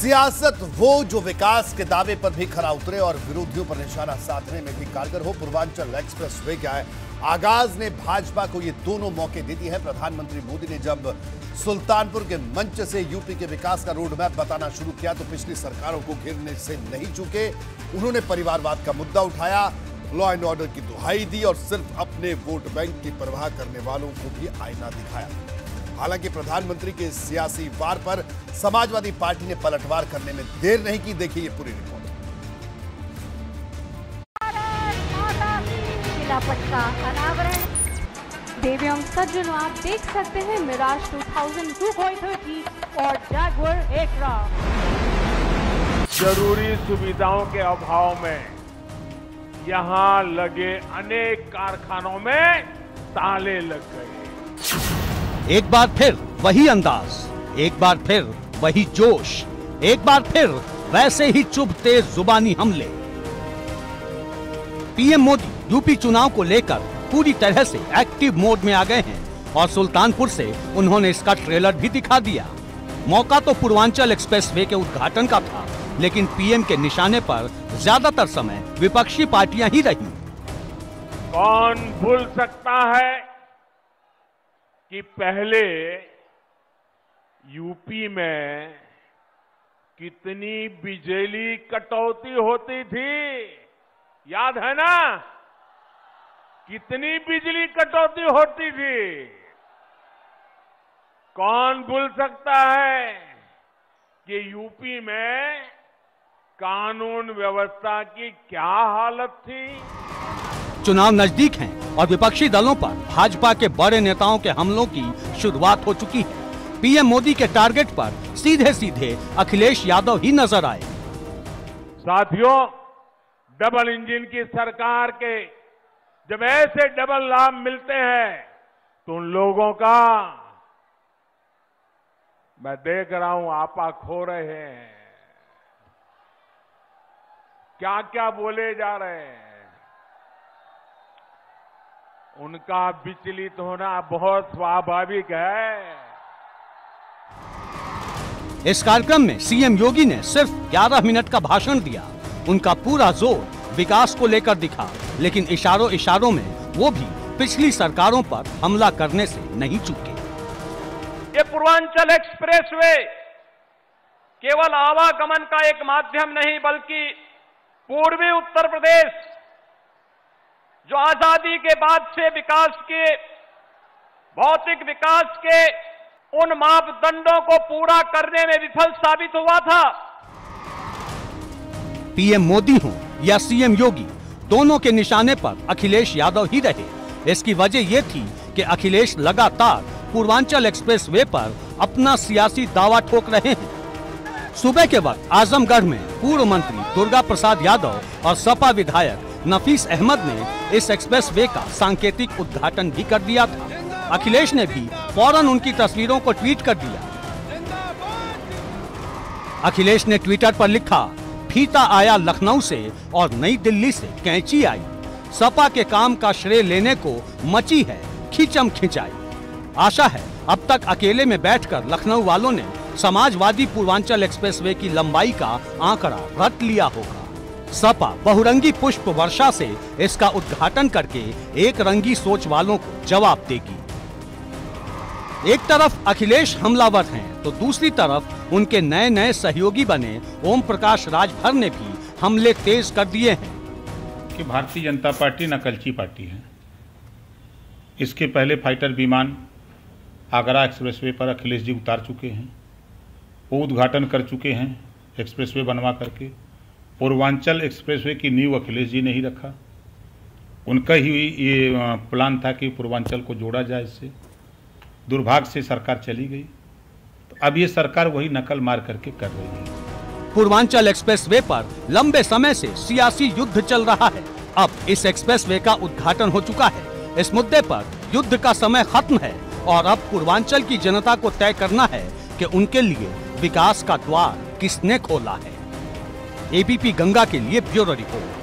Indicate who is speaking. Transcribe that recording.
Speaker 1: सियासत, वो जो विकास के दावे पर भी खरा उतरे और विरोधियों पर निशाना साधने में भी कारगर हो, पूर्वांचल एक्सप्रेस वे क्या है? आगाज़ ने भाजपा को ये दोनों मौके दे दिए हैं। प्रधानमंत्री मोदी ने जब सुल्तानपुर के मंच से यूपी के विकास का रोड मैप बताना शुरू किया तो पिछली सरकारों को घेरने से नहीं चूके। उन्होंने परिवारवाद का मुद्दा उठाया, लॉ एंड ऑर्डर की दुहाई दी और सिर्फ़ अपने वोट बैंक की परवाह करने वालों को भी आईना दिखाया। हालाँकि प्रधानमंत्री के सियासी वार पर समाजवादी पार्टी ने पलटवार करने में देर नहीं की देखिए ये पूरी रिपोर्ट।
Speaker 2: का अनावरण। देवियों सज्जनों आप देख सकते हैं मिराज 2002 30 और जैगवर एक्रा
Speaker 3: ज़रूरी सुविधाओं के अभाव में यहाँ लगे अनेक कारखानों में ताले लग गए।
Speaker 4: एक बार फिर वही अंदाज, एक बार फिर वही जोश, एक बार फिर वैसे ही चुभते जुबानी हमले। पीएम मोदी यूपी चुनाव को लेकर पूरी तरह से एक्टिव मोड में आ गए हैं और सुल्तानपुर से उन्होंने इसका ट्रेलर भी दिखा दिया। मौका तो पूर्वांचल एक्सप्रेसवे के उद्घाटन का था, लेकिन पीएम के निशाने पर ज़्यादातर समय विपक्षी पार्टियाँ ही रही।
Speaker 3: कौन भूल सकता है कि पहले यूपी में कितनी बिजली कटौती होती थी? याद है ना? कितनी बिजली कटौती होती थी? कौन भूल सकता है कि यूपी में कानून व्यवस्था की क्या हालत थी?
Speaker 4: चुनाव नज़दीक हैं और विपक्षी दलों पर भाजपा के बड़े नेताओं के हमलों की शुरुआत हो चुकी है। पीएम मोदी के टारगेट पर सीधे सीधे अखिलेश यादव ही नज़र आए।
Speaker 3: साथियों, डबल इंजन की सरकार के जब ऐसे डबल लाभ मिलते हैं तो उन लोगों का मैं देख रहा हूँ आपा खो रहे हैं। क्या क्या बोले जा रहे हैं। उनका विचलित होना बहुत स्वाभाविक है।
Speaker 4: इस कार्यक्रम में सीएम योगी ने सिर्फ़ 11 मिनट का भाषण दिया। उनका पूरा ज़ोर विकास को लेकर दिखा। लेकिन इशारों इशारों में वो भी पिछली सरकारों पर हमला करने से नहीं चूके।
Speaker 5: ये पूर्वांचल एक्सप्रेसवे केवल आवागमन का एक माध्यम नहीं बल्कि पूर्वी उत्तर प्रदेश जो आज़ादी के बाद से विकास के, भौतिक विकास के उन मापदंडों को पूरा करने में विफल साबित हुआ था।
Speaker 4: पीएम मोदी हो या सीएम योगी, दोनों के निशाने पर अखिलेश यादव ही रहे। इसकी वजह ये थी कि अखिलेश लगातार पूर्वांचल एक्सप्रेस वे पर अपना सियासी दावा ठोक रहे हैं। सुबह के वक्त आजमगढ़ में पूर्व मंत्री दुर्गा प्रसाद यादव और सपा विधायक नफीस अहमद ने इस एक्सप्रेस वे का सांकेतिक उद्घाटन भी कर दिया था। अखिलेश ने भी फ़ौरन उनकी तस्वीरों को ट्वीट कर दिया। अखिलेश ने ट्विटर पर लिखा फीता आया लखनऊ से और नई दिल्ली से कैंची आई। सपा के काम का श्रेय लेने को मची है, खींचम खिंचाई। आशा है अब तक अकेले में बैठकर लखनऊ वालों ने समाजवादी पूर्वांचल एक्सप्रेसवे की लंबाई का आंकड़ा रट लिया होगा। सपा बहुरंगी पुष्प वर्षा से इसका उद्घाटन करके एक रंगी सोच वालों को जवाब देगी। एक तरफ़ अखिलेश हमलावर हैं तो दूसरी तरफ़ उनके नए नए सहयोगी बने ओम प्रकाश राजभर ने भी हमले तेज कर दिए हैं।
Speaker 6: कि भारतीय जनता पार्टी नकलची पार्टी है। इसके पहले फाइटर विमान आगरा एक्सप्रेसवे पर अखिलेश जी उतार चुके हैं, वो उद्घाटन कर चुके हैं, एक्सप्रेसवे बनवा करके। पूर्वांचल एक्सप्रेसवे की नींव अखिलेश जी ने ही रखा। उनका ही ये प्लान था कि पूर्वांचल को जोड़ा जाए इससे। दुर्भाग्य से सरकार चली गई। तो अब ये सरकार वही नकल मार करके कर रही है।
Speaker 4: पूर्वांचल एक्सप्रेसवे पर लंबे समय से सियासी युद्ध चल रहा है। अब इस एक्सप्रेसवे का उद्घाटन हो चुका है। इस मुद्दे पर युद्ध का समय खत्म है और अब पूर्वांचल की जनता को तय करना है कि उनके लिए विकास का द्वार किसने खोला है। एबीपी गंगा के लिए ब्यूरो रिपोर्ट।